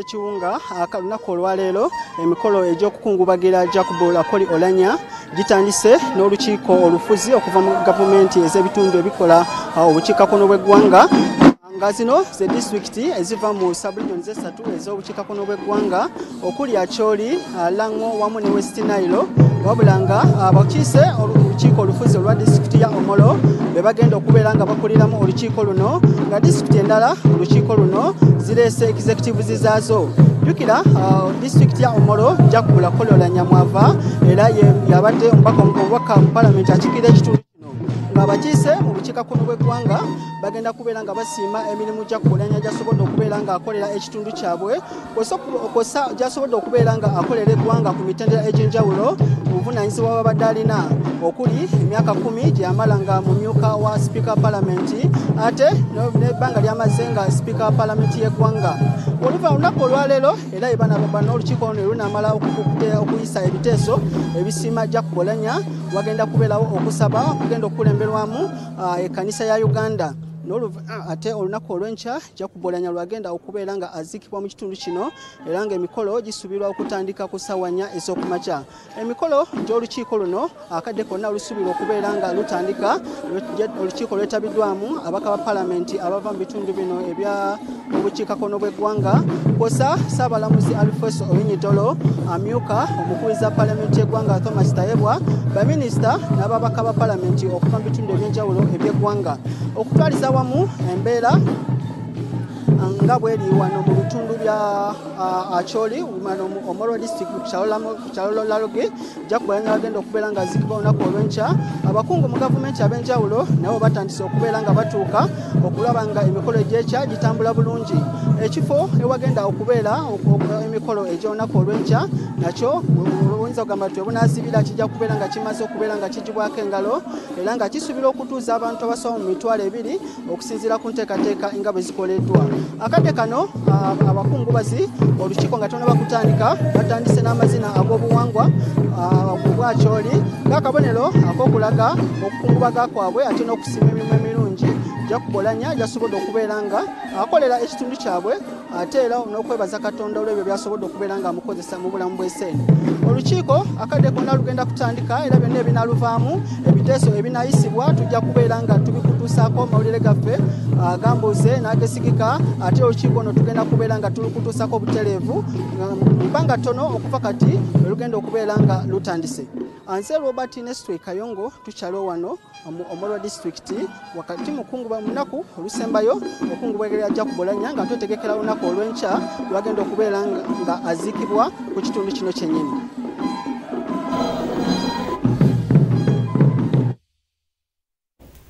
ekiwunga akalunaku olwaleero emikolo egy'okukungubagira jacob lakoli olanya gitandise n'olukiiko olufuzi okuva mu gavumenti ez'ebitundu ebikola obukiikakkono bw'eggwanga. Nga zino ze disitulikiti eziva mu sabulinyoni esatu ez'obukiikakkono bw'eggwanga okuli akyoli lango wamu ne west nile wabula nga abakiise olukiiko olufuzi olwa disitulikiti ya omolo be bagenda okubeera nga bakuliramu olukiiko luno nga disitulikiti endala olukiiko luno zireese executives zaazo jjukira disitulikiti ya omolo jakubula kolola nyamwava era yabadde omubaka mu palamenti akiikirira ekitundu kino ng'abakiise mu bukiikakkono bw'eggwanga bagenda kubeera nga basiima emirimu gyakulanya gyasobodde okubeera nga akolera ekitundu kyabwe. Kosa gyasobodde okubeera nga akolera eggwanga ku mitendera egy'enjawulo obuvunanyizibwa babadde alina okuli emyaka kumi gyeyamala nga mumyuka wa sipiika palamenti ate nebbanga lyamaze nga sipiika palamenti y'eggwanga. Oluva lunaku olwaleero era bana olukiiko luno lunamala okuyisa ebiteeso ebisiima jakubolanya wagenda kubeerawo okusaba kugenda okukulemberwamu ekkanisa ya uganda. Ate olunaku olw'enkya jakubolanya lwagenda okubeera nga aziikibwa mu kitundu kino era ngaemikolo gisuubirwa okutandika ku ssaawa nnya ez'okumakya. Emikolo gy'olukiiko luno akadde konna lusuubirwa okubeera nga lutandika olukiiko lwetabiddwamu abaka ba palamenti abava mu bitundu bino ebya obukiikakkono bw'eggwanga kwosa saabalamuzi alfeso owinyitolo amyuka omukuliza palamenti y'eggwanga thomas tayebwa baminisita n'ababaka ba palamenti okuva mu bitundu ebyenjawulo eby'eggwanga okutwaliza wamu embeera nga bweri wano mu bitundu bya acholi omolwa district ku kyalo laloge jakubalanya bagenda okubeera nga zikibwa olunaku olw'enkya abakungu mu gavumenti ab'enjawulo nabo batandise okubeera nga batuuka okulaba nga emikolo egyekya gitambula bulungi. Ekifo ewagenda okubeera emikolo egy'olunaku olw'enkya nakyo oyinza okugamba nti webunaazibira kijja kubeera nga kimaze okubeera nga kigibwako engalo era nga kisuubira okutuuza abantu abasoba mu mitwalo ebiri okusinziira ku nteekateeka nga bwe zikoleddwa. Akadde kano abakungubazi olukiiko nga tona bakutandika batandise n'amazina ag'obuwangwa obwakyoli ng'akabonero ak'okulaga okukungubaga kwabwe ate n'okusiima emirimu emirungi jakubolanya gyasobodde okubeera nga akolera ekitundu kyabwe ate era n'okwebaza katonda olwebyo byasobodde okubeera nga amukozesa mu bulamu bw'eseene olukiiko akadde konna lugenda kutandika era byonna ebinaaluvaamu ebiteeso ebinayisibwa tujja kubeera nga tubikutuusaako mawulire gaffe agambuuze n'agesigika ate olukiiko ono tugenda kubeera nga tulukutuusako obutereevu bbanga ttono okuva kati lugenda okubeera nga lutandise nze robert nestwe kayongo tukyalo wano omolwa disitulikiti wakati mukunguba munaku olusembayo okungubwagerera jakubolanya nga twetegekera lunaku olw'enkya lwagenda okubeera nga aziikibwa ku kitundu kino kyennyini.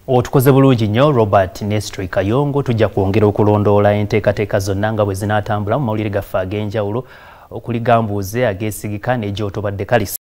Otukoze bulungi nnyo robert nestry kayongo tujja kwongera okulondoola enteekateeka zonna nga bwe zinaatambula mu mawulire gaffe ag'enjawulo okuli gambuuze ageesigika n'egyotobadde kalisa